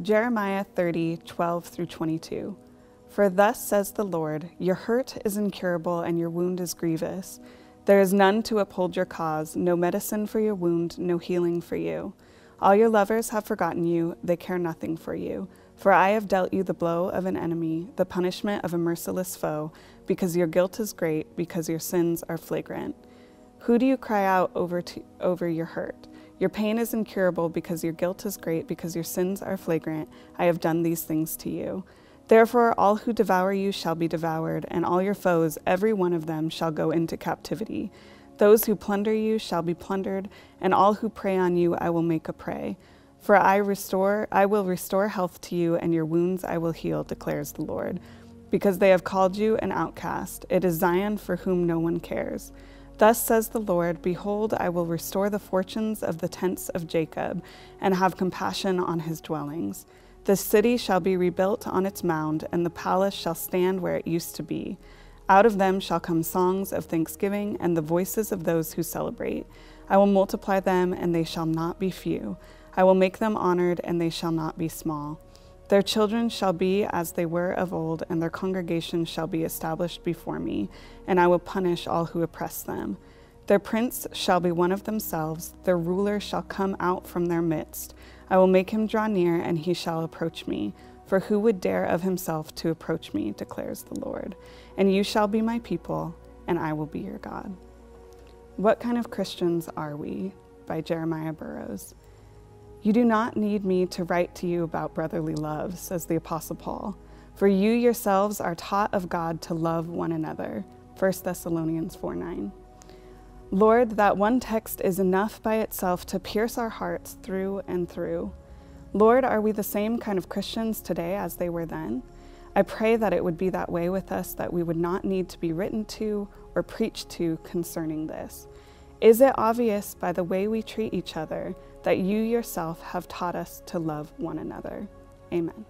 Jeremiah 30, 12 through 22. For thus says the Lord Your hurt is incurable, and your wound is grievous. There is none to uphold your cause, no medicine for your wound, no healing for you. All your lovers have forgotten you, they care nothing for you. For I have dealt you the blow of an enemy, the punishment of a merciless foe, because your guilt is great, because your sins are flagrant. Who do you cry out over, to, over your hurt? Your pain is incurable because your guilt is great, because your sins are flagrant. I have done these things to you. Therefore, all who devour you shall be devoured, and all your foes, every one of them, shall go into captivity. Those who plunder you shall be plundered, and all who prey on you I will make a prey. For I restore I will restore health to you, and your wounds I will heal, declares the Lord. Because they have called you an outcast, it is Zion for whom no one cares. Thus says the Lord Behold, I will restore the fortunes of the tents of Jacob, and have compassion on his dwellings. The city shall be rebuilt on its mound, and the palace shall stand where it used to be. Out of them shall come songs of thanksgiving and the voices of those who celebrate. I will multiply them, and they shall not be few. I will make them honored, and they shall not be small. Their children shall be as they were of old, and their congregation shall be established before me, and I will punish all who oppress them. Their prince shall be one of themselves, their ruler shall come out from their midst. I will make him draw near, and he shall approach me. For who would dare of himself to approach me, declares the Lord. And you shall be my people, and I will be your God. What kind of Christians are we? By Jeremiah Burroughs. You do not need me to write to you about brotherly love, says the Apostle Paul, for you yourselves are taught of God to love one another. 1 Thessalonians 4 9. Lord, that one text is enough by itself to pierce our hearts through and through. Lord, are we the same kind of Christians today as they were then? I pray that it would be that way with us, that we would not need to be written to or preached to concerning this. Is it obvious by the way we treat each other that you yourself have taught us to love one another? Amen.